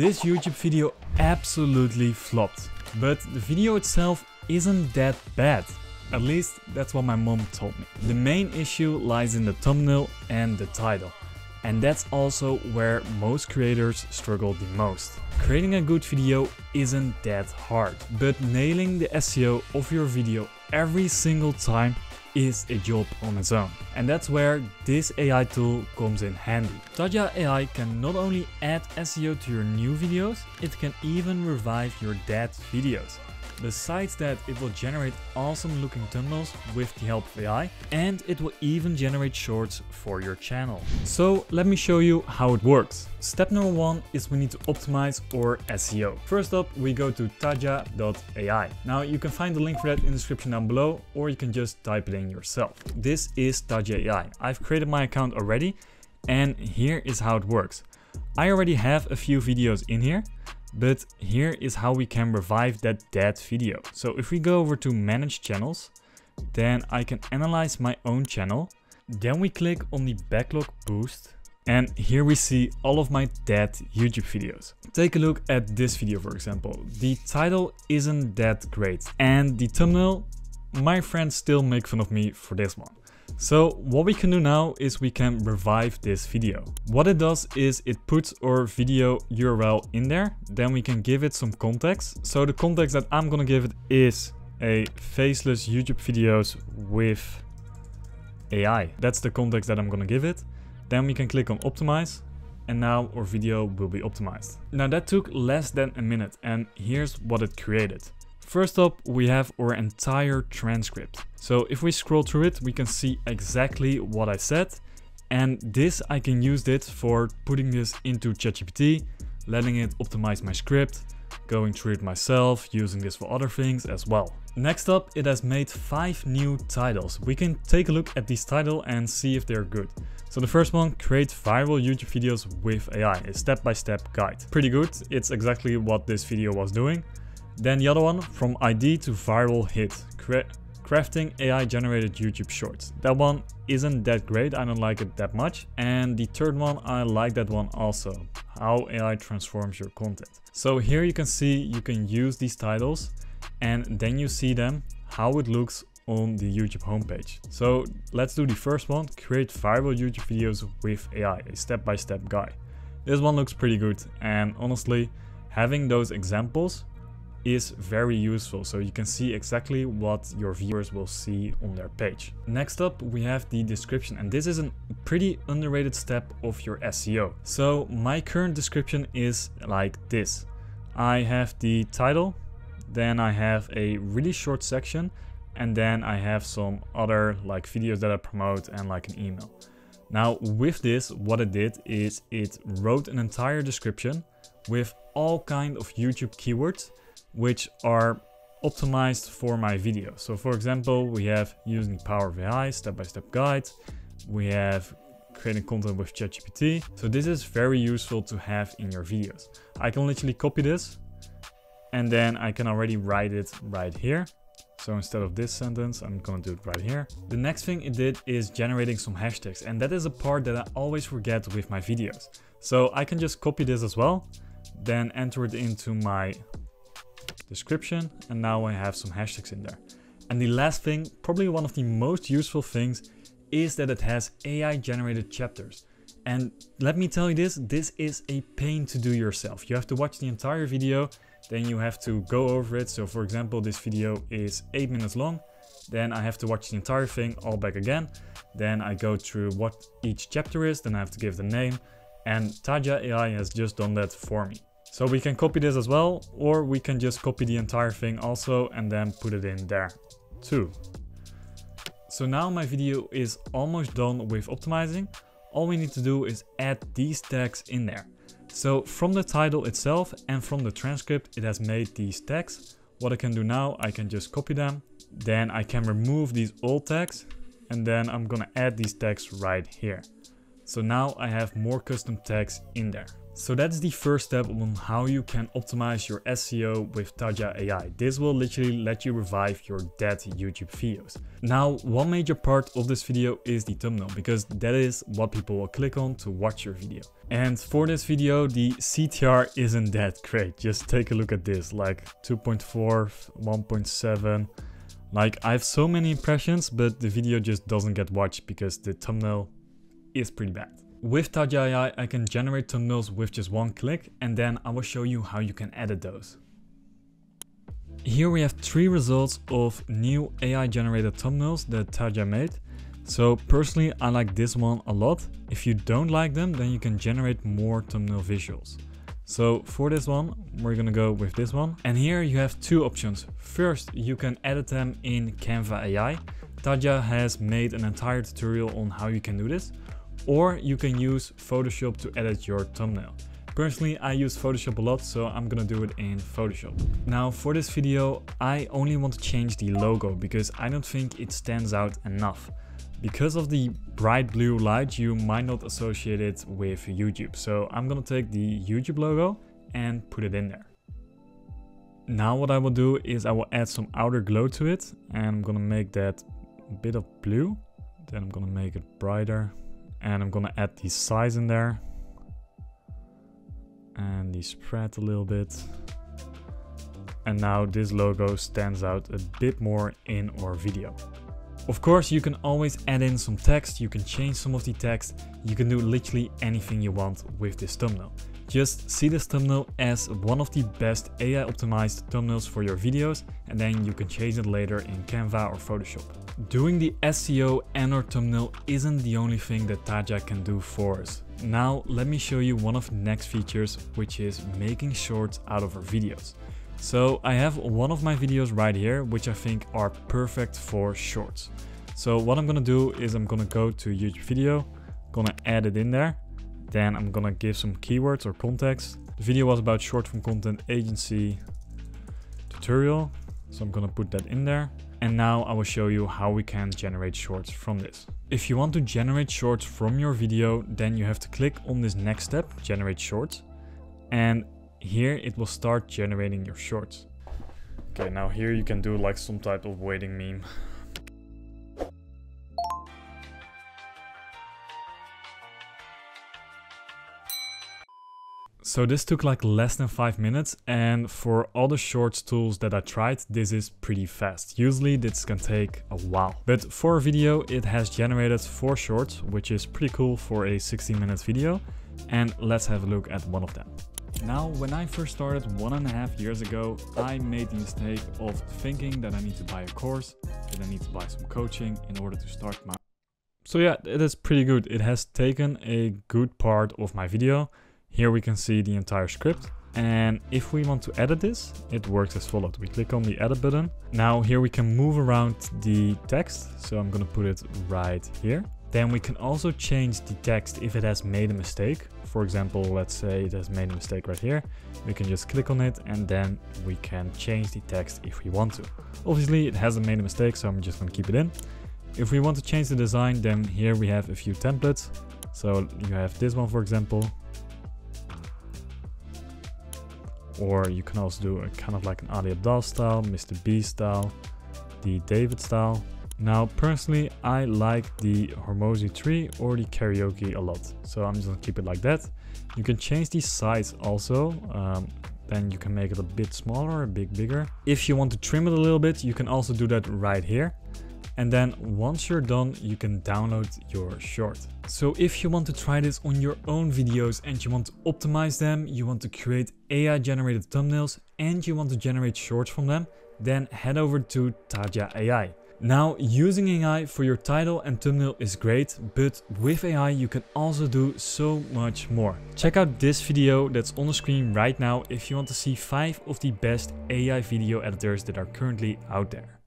This YouTube video absolutely flopped, but the video itself isn't that bad. At least that's what my mom told me. The main issue lies in the thumbnail and the title. And that's also where most creators struggle the most. Creating a good video isn't that hard, but nailing the SEO of your video every single time is a job on its own. And that's where this AI tool comes in handy. Taja AI can not only add SEO to your new videos, it can even revive your dead videos. Besides that, it will generate awesome looking thumbnails with the help of AI and it will even generate shorts for your channel. So let me show you how it works. Step number one is we need to optimize our SEO. First up, we go to taja.ai. Now you can find the link for that in the description down below or you can just type it in yourself. This is Taja AI. I've created my account already and here is how it works. I already have a few videos in here but here is how we can revive that dead video. So if we go over to manage channels, then I can analyze my own channel. Then we click on the backlog boost and here we see all of my dead YouTube videos. Take a look at this video for example. The title isn't that great and the thumbnail, my friends still make fun of me for this one. So what we can do now is we can revive this video. What it does is it puts our video URL in there, then we can give it some context. So the context that I'm gonna give it is a faceless YouTube videos with AI. That's the context that I'm gonna give it. Then we can click on optimize and now our video will be optimized. Now that took less than a minute and here's what it created. First up, we have our entire transcript. So if we scroll through it, we can see exactly what I said. And this, I can use it for putting this into ChatGPT, letting it optimize my script, going through it myself, using this for other things as well. Next up, it has made five new titles. We can take a look at these titles and see if they're good. So the first one, create viral YouTube videos with AI, a step-by-step -step guide. Pretty good, it's exactly what this video was doing. Then the other one, from ID to viral hit, Cra crafting AI generated YouTube shorts. That one isn't that great, I don't like it that much. And the third one, I like that one also, how AI transforms your content. So here you can see you can use these titles and then you see them, how it looks on the YouTube homepage. So let's do the first one, create viral YouTube videos with AI, a step-by-step -step guide. This one looks pretty good and honestly, having those examples is very useful so you can see exactly what your viewers will see on their page. Next up we have the description and this is a pretty underrated step of your SEO. So my current description is like this. I have the title, then I have a really short section and then I have some other like videos that I promote and like an email. Now with this what it did is it wrote an entire description with all kind of YouTube keywords which are optimized for my video. So for example, we have using Power AI step-by-step -step guide. We have creating content with ChatGPT. So this is very useful to have in your videos. I can literally copy this and then I can already write it right here. So instead of this sentence, I'm gonna do it right here. The next thing it did is generating some hashtags. And that is a part that I always forget with my videos. So I can just copy this as well, then enter it into my description, and now I have some hashtags in there. And the last thing, probably one of the most useful things, is that it has AI generated chapters. And let me tell you this, this is a pain to do yourself. You have to watch the entire video, then you have to go over it. So for example, this video is 8 minutes long, then I have to watch the entire thing all back again. Then I go through what each chapter is, then I have to give the name, and Taja AI has just done that for me. So we can copy this as well, or we can just copy the entire thing also and then put it in there too. So now my video is almost done with optimizing. All we need to do is add these tags in there. So from the title itself and from the transcript, it has made these tags. What I can do now, I can just copy them. Then I can remove these old tags and then I'm gonna add these tags right here. So now I have more custom tags in there. So that's the first step on how you can optimize your SEO with Taja AI. This will literally let you revive your dead YouTube videos. Now, one major part of this video is the thumbnail because that is what people will click on to watch your video. And for this video, the CTR isn't that great. Just take a look at this, like 2.4, 1.7. Like I have so many impressions, but the video just doesn't get watched because the thumbnail is pretty bad. With Taja AI, I can generate thumbnails with just one click and then I will show you how you can edit those. Here we have three results of new AI generated thumbnails that Taja made. So personally, I like this one a lot. If you don't like them, then you can generate more thumbnail visuals. So for this one, we're gonna go with this one. And here you have two options. First, you can edit them in Canva AI. Taja has made an entire tutorial on how you can do this or you can use Photoshop to edit your thumbnail. Personally, I use Photoshop a lot, so I'm gonna do it in Photoshop. Now for this video, I only want to change the logo because I don't think it stands out enough. Because of the bright blue light, you might not associate it with YouTube. So I'm gonna take the YouTube logo and put it in there. Now what I will do is I will add some outer glow to it and I'm gonna make that a bit of blue. Then I'm gonna make it brighter, and I'm gonna add the size in there and the spread a little bit and now this logo stands out a bit more in our video. Of course you can always add in some text, you can change some of the text, you can do literally anything you want with this thumbnail. Just see this thumbnail as one of the best AI optimized thumbnails for your videos and then you can change it later in Canva or Photoshop. Doing the SEO and our thumbnail isn't the only thing that Taja can do for us. Now let me show you one of the next features which is making shorts out of our videos. So I have one of my videos right here which I think are perfect for shorts. So what I'm gonna do is I'm gonna go to YouTube video, gonna add it in there. Then I'm gonna give some keywords or context. The video was about short form content agency tutorial. So I'm gonna put that in there. And now I will show you how we can generate shorts from this. If you want to generate shorts from your video, then you have to click on this next step, generate shorts. And here it will start generating your shorts. Okay, now here you can do like some type of waiting meme. So this took like less than 5 minutes and for all the shorts tools that I tried, this is pretty fast. Usually this can take a while. But for a video, it has generated 4 shorts, which is pretty cool for a 16 minute video. And let's have a look at one of them. Now, when I first started one and a half years ago, I made the mistake of thinking that I need to buy a course, that I need to buy some coaching in order to start my... So yeah, it is pretty good. It has taken a good part of my video here we can see the entire script. And if we want to edit this, it works as follows. We click on the edit button. Now here we can move around the text. So I'm gonna put it right here. Then we can also change the text if it has made a mistake. For example, let's say it has made a mistake right here. We can just click on it and then we can change the text if we want to. Obviously it hasn't made a mistake, so I'm just gonna keep it in. If we want to change the design, then here we have a few templates. So you have this one, for example, or you can also do a kind of like an Ali Abdaal style, Mr. B style, the David style. Now, personally, I like the Hormozi 3 or the Karaoke a lot, so I'm just gonna keep it like that. You can change the size also, um, then you can make it a bit smaller, a bit bigger. If you want to trim it a little bit, you can also do that right here. And then once you're done, you can download your short. So if you want to try this on your own videos and you want to optimize them, you want to create AI generated thumbnails and you want to generate shorts from them, then head over to Taja AI. Now, using AI for your title and thumbnail is great, but with AI you can also do so much more. Check out this video that's on the screen right now if you want to see 5 of the best AI video editors that are currently out there.